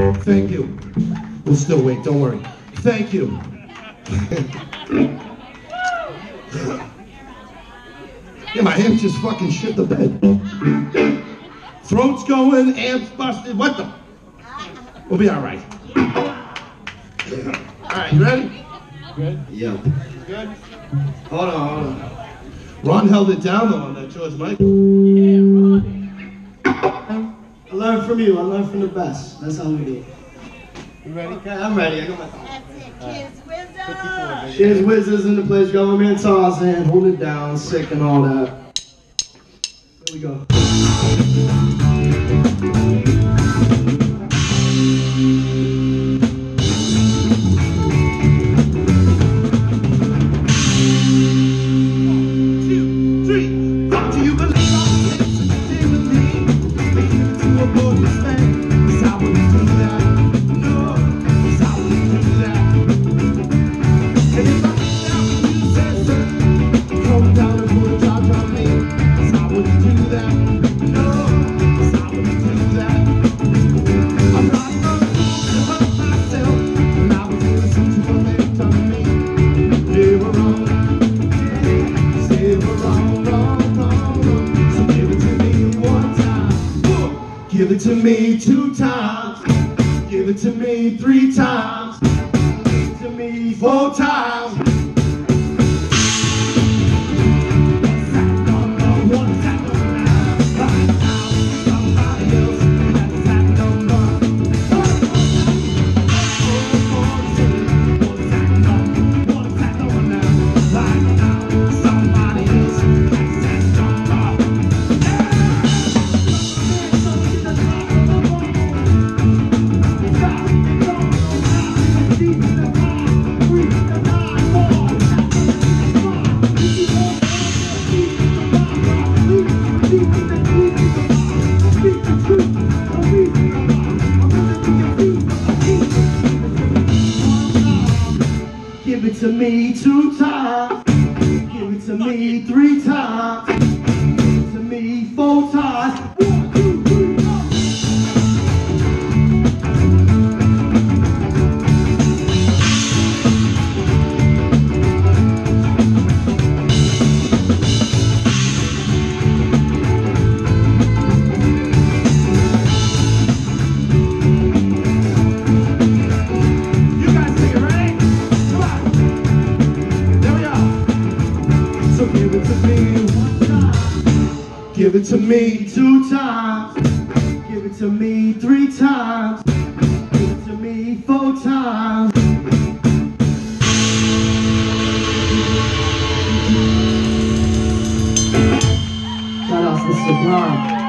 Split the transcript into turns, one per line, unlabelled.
Thank you. We'll still wait, don't worry. Thank you. yeah, my amp just fucking shit the bed. Throat's going, amps busted. What the? We'll be all right. All right, you ready?
Good?
Yeah.
Good?
Hold on, hold on. Ron held it down though on that George Michael.
Learned from you. I learned from the best. That's how we do. You ready? Okay, I'm ready. I got my
That's it, kids, wisdom.
54, baby. There's wizards in the place. Government Tarzan. Hold it down. Sick and all that. Here we go.
two, three. What do you believe Give it to me two times. Give it to me three times. Give it to me four times. Me two times. Give it to me three times. Give it to me four times. Give it to me two times. Give it to me three times. Give it to me four times.
Shout out to Sublime.